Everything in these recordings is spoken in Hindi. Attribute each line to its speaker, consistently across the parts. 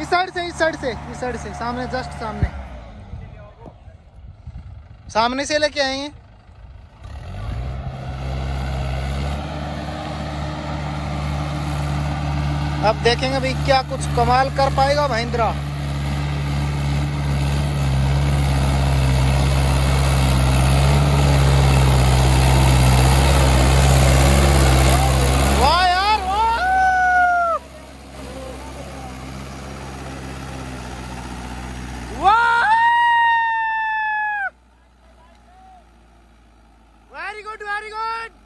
Speaker 1: इस साइड से, इस साइड से, इस साइड से, सामने जस्ट सामने। सामने से लेके आएँगे। अब देखेंगे भाई क्या कुछ कमाल कर पाएगा महिंद्रा वाह यार वाह वेरी गुड वेरी गुड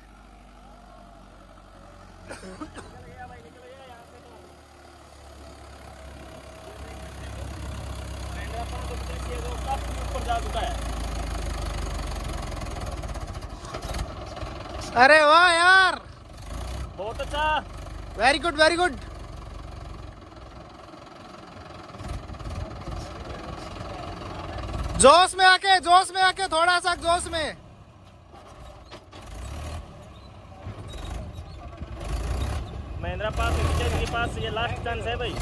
Speaker 1: अरे वाह यार।
Speaker 2: बहुत अच्छा।
Speaker 1: वेरी गुड वेरी गुड जोश में आके जोश में आके थोड़ा सा जोश में।
Speaker 2: पास विजय के पास ये लास्ट चांस है भाई।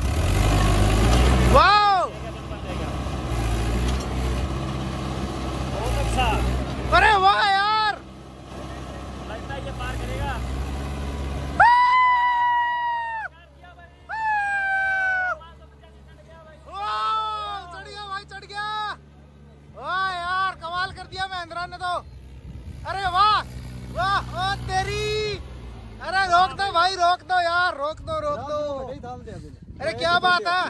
Speaker 2: बहुत अच्छा।
Speaker 1: अरे वाह यार!
Speaker 2: लगता है ये पार करेगा।
Speaker 1: चढ़ गया भाई चढ़ गया। वाह यार कमाल कर दिया महेंद्रा ने तो अरे वाह वाह ओ तेरी अरे रोक दो भाई रोक दो यार रोक दो रोक दो अरे क्या बात है?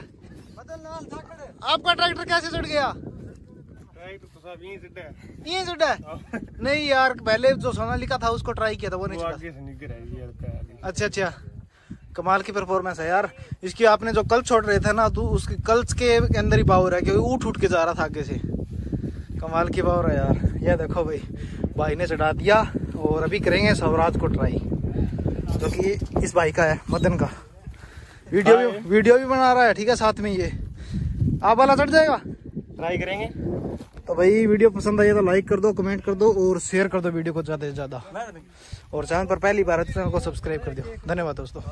Speaker 1: आपका ट्रैक्टर कैसे चढ़ गया? यहीं चढ़ा है? नहीं यार पहले जो सोना लिखा था उसको ट्राई किया था वो नहीं अच्छा अच्छा। कमाल की परफॉर्मेंस है यार। इसकी आपने जो कल छोड़ रहे थे ना तो उसके कल्च के अंदर ही पावर है क्योंकि ऊट उठ के जा रहा था आगे से। कमाल की पावर है यार। ये देखो भाई भाई ने चढ़ा दिया और अभी करेंगे स्वराज को ट्राई जो कि इस भाई का है मदन का। वीडियो भी वीडियो भी बना रहा है ठीक है साथ में ये। आप वाला चढ़ जाएगा?
Speaker 2: ट्राई करेंगे।
Speaker 1: तो भाई वीडियो पसंद आई तो लाइक कर दो कमेंट कर दो और शेयर कर दो वीडियो को ज़्यादा से ज़्यादा। और चैनल पर पहली बार है तो चैनल को सब्सक्राइब कर दो धन्यवाद दोस्तों।